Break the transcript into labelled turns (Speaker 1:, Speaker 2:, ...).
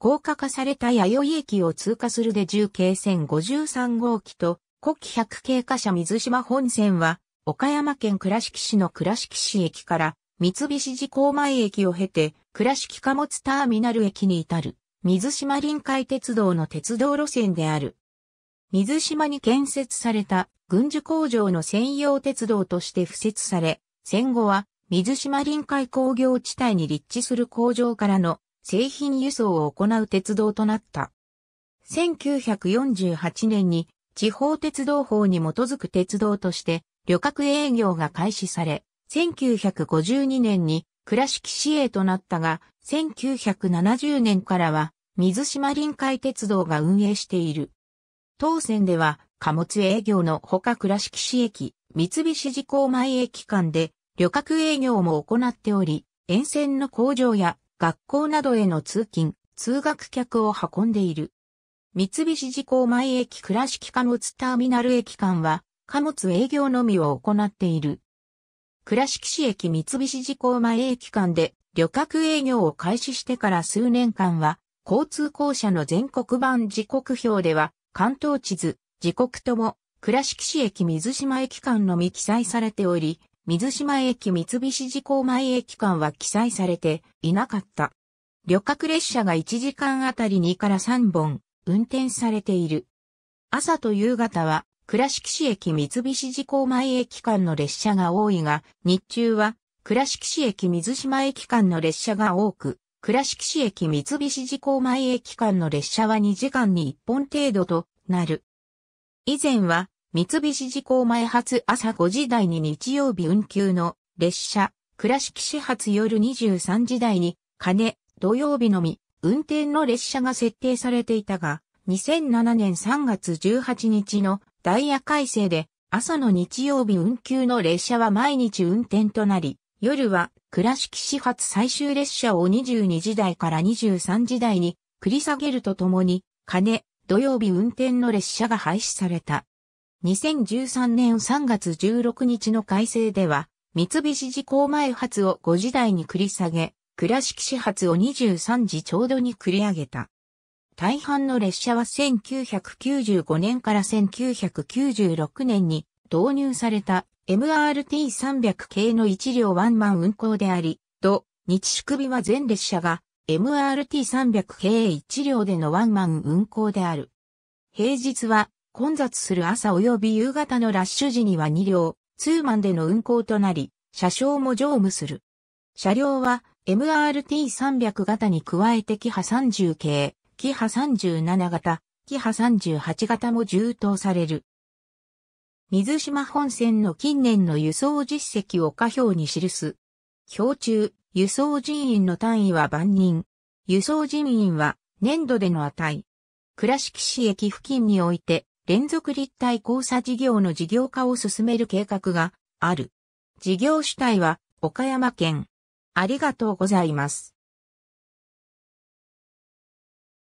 Speaker 1: 高架化された弥生駅を通過するで10系線53号機と、古希100系化車水島本線は、岡山県倉敷市の倉敷市駅から三菱自行前駅を経て倉敷貨物ターミナル駅に至る水島臨海鉄道の鉄道路線である。水島に建設された軍需工場の専用鉄道として付設され、戦後は水島臨海工業地帯に立地する工場からの製品輸送を行う鉄道となった。1948年に地方鉄道法に基づく鉄道として旅客営業が開始され、1952年に倉敷市営となったが、1970年からは水島臨海鉄道が運営している。当線では貨物営業のほか倉敷市駅、三菱自行前駅間で旅客営業も行っており、沿線の工場や学校などへの通勤、通学客を運んでいる。三菱自行前駅倉敷貨物ターミナル駅間は貨物営業のみを行っている。倉敷市駅三菱自行前駅間で旅客営業を開始してから数年間は、交通公社の全国版時刻表では、関東地図、時刻とも、倉敷市駅水島駅間のみ記載されており、水島駅三菱自行前駅間は記載されていなかった。旅客列車が1時間あたり2から3本運転されている。朝と夕方は倉敷市駅三菱自行前駅間の列車が多いが、日中は倉敷市駅水島駅間の列車が多く、倉敷市駅三菱自行前駅間の列車は2時間に1本程度となる。以前は三菱自行前発朝5時台に日曜日運休の列車、倉敷市発夜23時台に金、土曜日のみ運転の列車が設定されていたが、2007年3月18日のダイヤ改正で朝の日曜日運休の列車は毎日運転となり、夜は倉敷始発最終列車を22時台から23時台に繰り下げるとともに、金、土曜日運転の列車が廃止された。2013年3月16日の改正では、三菱自行前発を5時台に繰り下げ、倉敷始発を23時ちょうどに繰り上げた。大半の列車は1995年から1996年に導入された MRT300 系の一両ワンマン運行であり、土、日宿日は全列車が MRT300 系一両でのワンマン運行である。平日は混雑する朝及び夕方のラッシュ時には2両、ツーマンでの運行となり、車掌も乗務する。車両は MRT300 型に加えてキハ30系、キハ37型、キハ38型も充当される。水島本線の近年の輸送実績を下表に記す。表中、輸送人員の単位は万人。輸送人員は年度での値。倉敷市駅付近において連続立体交差事業の事業化を進める計画がある。事業主体は岡山県。ありがとうございます。